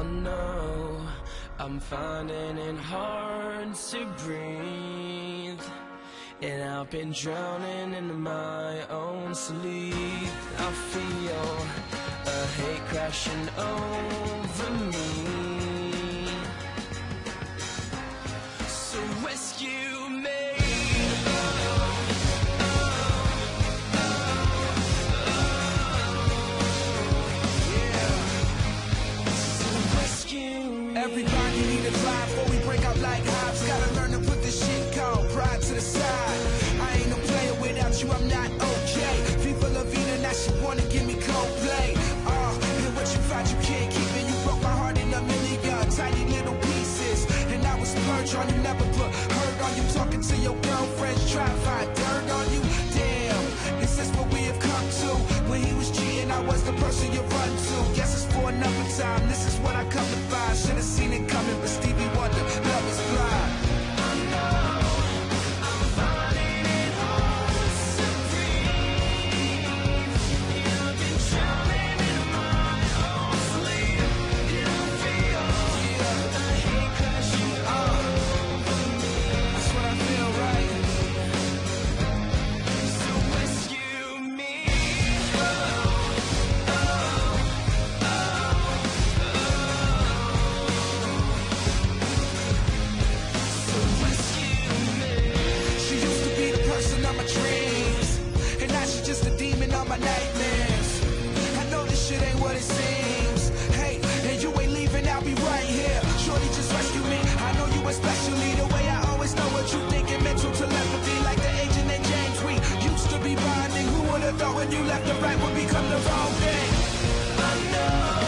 I know I'm finding it hard to breathe. And I've been drowning in my own sleep. I feel a hate crashing over me. Everybody need a drive before we break out like hives. Gotta learn to put this shit called pride to the side. I ain't no player without you, I'm not okay. Viva la vida, now she wanna give me Coldplay. Uh, and what you find you can't keep it, you broke my heart in a million tiny little pieces. And I was splurge on you, never was the person you run to. Guess it's for another time. This is what I come to find. Should've seen it coming, but Stevie Wonder, when you left the right would become the wrong thing. I know.